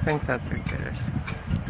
I think that's who cares.